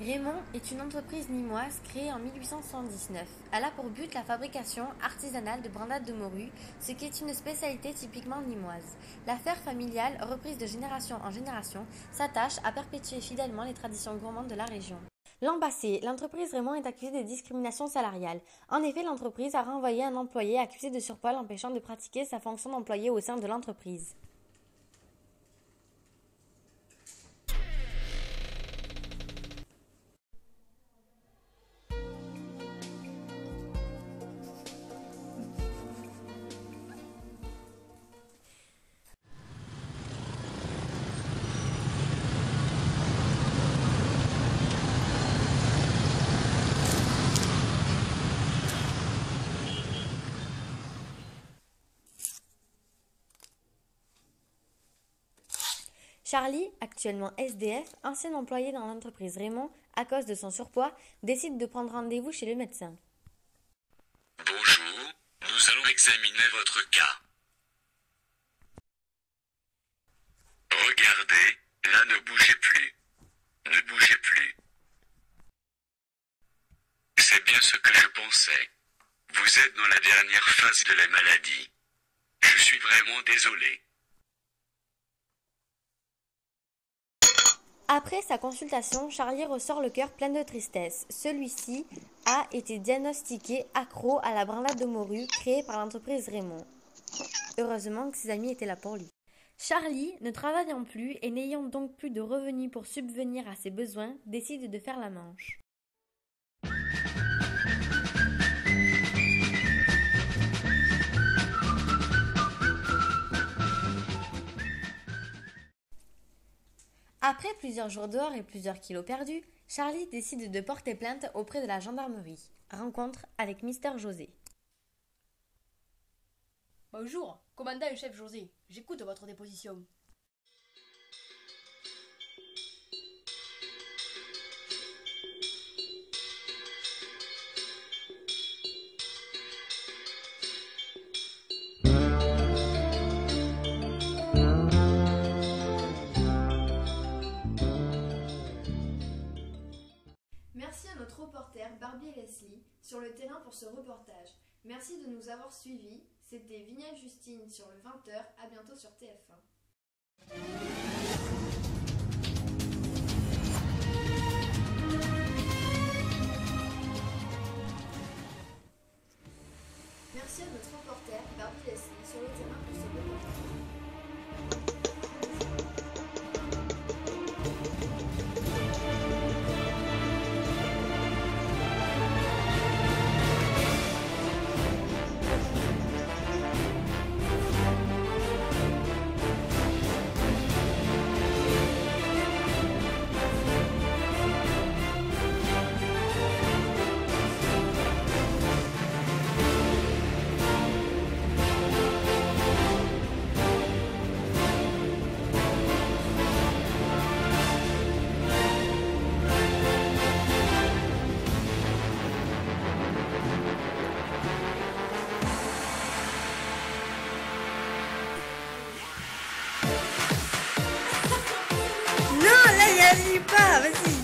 Raymond est une entreprise nîmoise créée en 1879. Elle a pour but la fabrication artisanale de brandade de morue, ce qui est une spécialité typiquement nîmoise. L'affaire familiale, reprise de génération en génération, s'attache à perpétuer fidèlement les traditions gourmandes de la région. L'an passé, l'entreprise Raymond est accusée de discrimination salariale. En effet, l'entreprise a renvoyé un employé accusé de surpoids l'empêchant de pratiquer sa fonction d'employé au sein de l'entreprise. Charlie, actuellement SDF, ancien employé dans l'entreprise Raymond, à cause de son surpoids, décide de prendre rendez-vous chez le médecin. Bonjour, nous allons examiner votre cas. Regardez, là ne bougez plus. Ne bougez plus. C'est bien ce que je pensais. Vous êtes dans la dernière phase de la maladie. Je suis vraiment désolé. Après sa consultation, Charlie ressort le cœur plein de tristesse. Celui-ci a été diagnostiqué accro à la brandade de morue créée par l'entreprise Raymond. Heureusement que ses amis étaient là pour lui. Charlie, ne travaillant plus et n'ayant donc plus de revenus pour subvenir à ses besoins, décide de faire la manche. Après plusieurs jours dehors et plusieurs kilos perdus, Charlie décide de porter plainte auprès de la gendarmerie. Rencontre avec Mister José. Bonjour, commandant chef José, j'écoute votre déposition. Merci à notre reporter Barbie Leslie sur le terrain pour ce reportage. Merci de nous avoir suivis. C'était Vignal Justine sur le 20h. À bientôt sur TF1. Dari 么办